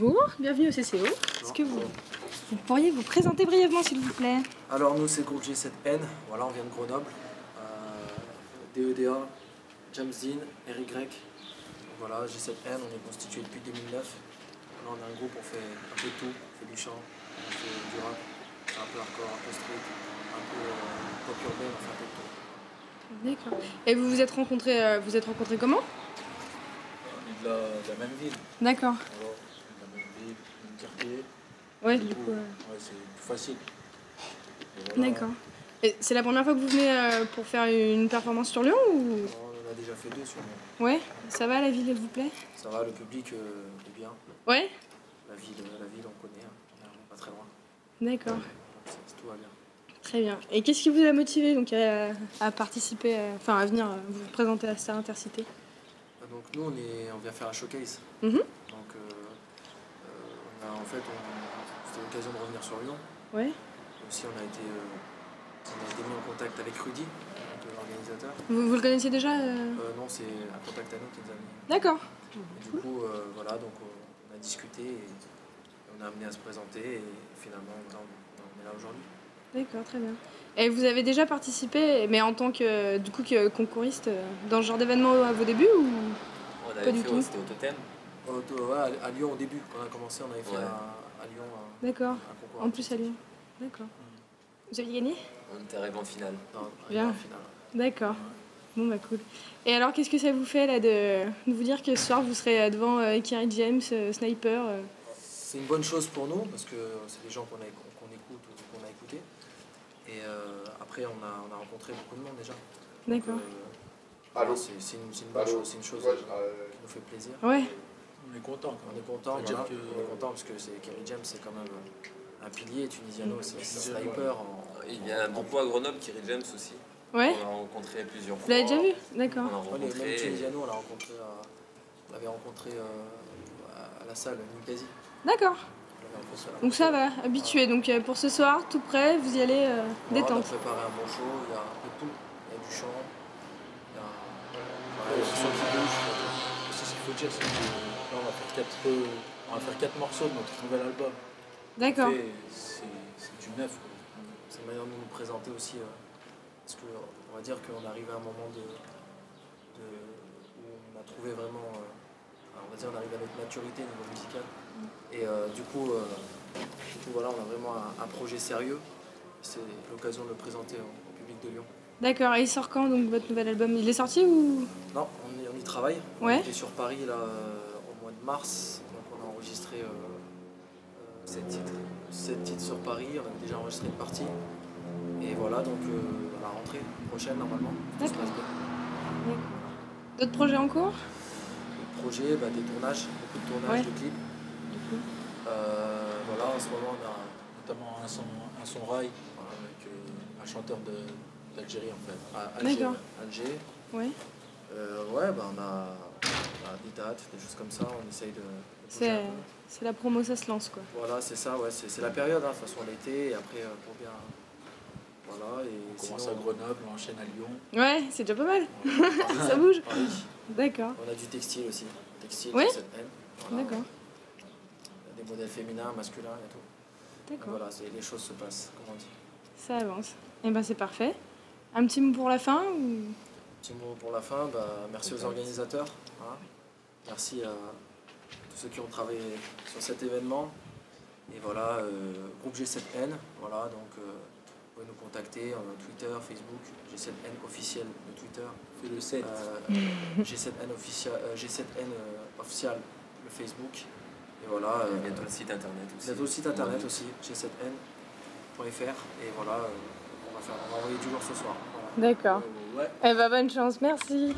Bonjour, bienvenue au CCO. Est-ce que vous, vous pourriez vous présenter brièvement s'il vous plaît? Alors nous c'est groupe G7N, voilà on vient de Grenoble, euh, DEDA, James Dean, Eric Grec. Voilà G7N, on est constitué depuis 2009. Là on a un groupe, on fait un peu de tout, on fait du chant, on fait du rap, un peu hardcore, un peu street, un peu euh, pop urbain, on fait un peu de tout. D'accord. Et vous vous êtes rencontrés, euh, vous êtes rencontrés comment? On est de la, de la même ville. D'accord. Voilà, de la même ville, même quartier. Ouais, Du du coup, coup. euh, ouais, c'est plus facile. Voilà. D'accord. Et c'est la première fois que vous venez euh, pour faire une performance sur Lyon ou? On en a déjà fait deux sur nous. Ouais, ça va la ville, elle vous plaît? Ça va, le public euh, est bien, Ouais la ville, la ville on connaît, hein. on pas très loin, D'accord, tout va bien. très bien. Et qu'est-ce qui vous a motivé donc à, à participer, à- enfin à venir euh, vous présenter à Star Intercité Donc nous on, est, on vient faire un showcase. Mhm. Donc euh, euh, a, en fait c'était l'occasion de revenir sur Lyon. Ouais. Aussi on a été, euh, on a été mis en contact avec Rudy, euh, l'organisateur. Vous, vous le connaissiez déjà euh non c'est un contact à nous qui nous a mis. D'accord. Du coup voilà donc on, a discuté et, on a amené à se présenter et finalement on, on est là aujourd'hui. D'accord, très bien. Et vous avez déjà participé, mais en tant que du coup que concouriste dans ce genre d'événement à vos débuts ou On Pas du fait, tout? ouais, c'était au totem. Ouais, à, Lyon au début quand on a commencé on avait fait Ouais. à, à Lyon un, D'accord. un concours. En plus à Lyon. D'accord. Vous aviez gagné? On était arrivé en finale. Non, Bien. D'accord. Bon bah cool. Et alors qu'est-ce que ça vous fait là de, de vous dire que ce soir vous serez euh, devant euh, Kerry James, euh, Sniper euh, C'est une bonne chose pour nous parce que c'est des gens qu'on écoute ou qu'on a écouté. Et euh, après, on a, on a rencontré beaucoup de monde déjà. D'accord. euh, Allô c'est une, c'est une bonne Allô chose, c'est une chose Ouais, qui nous fait plaisir. Ouais. On est content quand On même. est content, voilà. que- on est content parce que c'est Kerry James, c'est quand même un pilier tunisiano, c'est c'est Tunisiano, sniper. En, Il vient beaucoup à Grenoble, Kerry James aussi. Ouais. On l'a rencontré plusieurs Vous fois. l'avez déjà vu On D'accord. l'a Ouais, les- même rencontré. tunisiano, on l'a rencontré, à- on l'avait rencontré euh, à, la salle Ninkasi. D'accord. On l'avait rencontré à la Donc ça va, habitué. Donc euh, pour ce soir, tout prêt, vous y allez euh, Voilà, détente. On a préparé un bon show, il y a un peu de tout. Il y a du chant, il y a, voilà, il y a du son qui bouge. il y a tout. C'est ce qu'il faut dire, c'est que là on va faire quatre, euh, on va faire quatre morceaux de notre nouvel album. D'accord. Et C'est du neuf. C'est une manière de nous présenter aussi. euh, parce qu'on va dire qu'on arrive à un moment de, de- où on a trouvé vraiment. euh, on va dire on arrive à notre maturité au niveau musical. Et euh, du, coup, du coup, voilà, on a vraiment un, un projet sérieux. C'est l'occasion de le présenter au, au public de Lyon. D'accord. Et il sort quand donc votre nouvel album? Il est sorti ou? Non, on y, on y travaille. Ouais. On était sur Paris là, mars. Donc on a enregistré 7 titres. 7 titres sur Paris. On a déjà enregistré une partie. Et voilà, donc euh, à la rentrée prochaine normalement. Tout se D'accord. passe bien. d'autres projets en cours? Le projet, bah, des tournages, beaucoup de tournages Ouais. de clips. du coup Euh, voilà, en ce moment on a. Notamment un son, un son rail avec euh, un chanteur d'Algérie en fait. à Alger. D'accord. Alger. Ouais. Euh, ouais, bah, on, a, des dates, des choses comme ça. On essaye de. C'est la promo, ça se lance quoi. Voilà, c'est ça, ouais, c'est c'est la période, hein, de toute façon l'été, et après euh, pour bien. Voilà, et On commence sinon, à Grenoble, on enchaîne à Lyon. Ouais, c'est déjà pas mal. Ça bouge. D'accord. On a du textile aussi. Textile, Ouais. cette. Voilà. D'accord. Des modèles féminins, masculins et tout. D'accord. Voilà, les choses se passent, comme on dit. Ça avance. Et ben c'est parfait. Un petit mot pour la fin ou... Petit mot pour la fin, bah, merci aux organisateurs. hein. Merci à tous ceux qui ont travaillé sur cet événement. Et voilà, euh, groupe G7N, voilà, donc euh, vous pouvez nous contacter euh, Twitter, Facebook, G7N officiel de Twitter, Fais le 7. euh, G7N officiel, euh, G7N euh, official le Facebook. Et voilà, euh, Bientôt le site internet aussi. bientôt le site internet aussi, g7n.fr. Et voilà, euh, on, va faire, on va envoyer du lourd ce soir. D'accord. Ouais. Eh ben bonne chance, merci.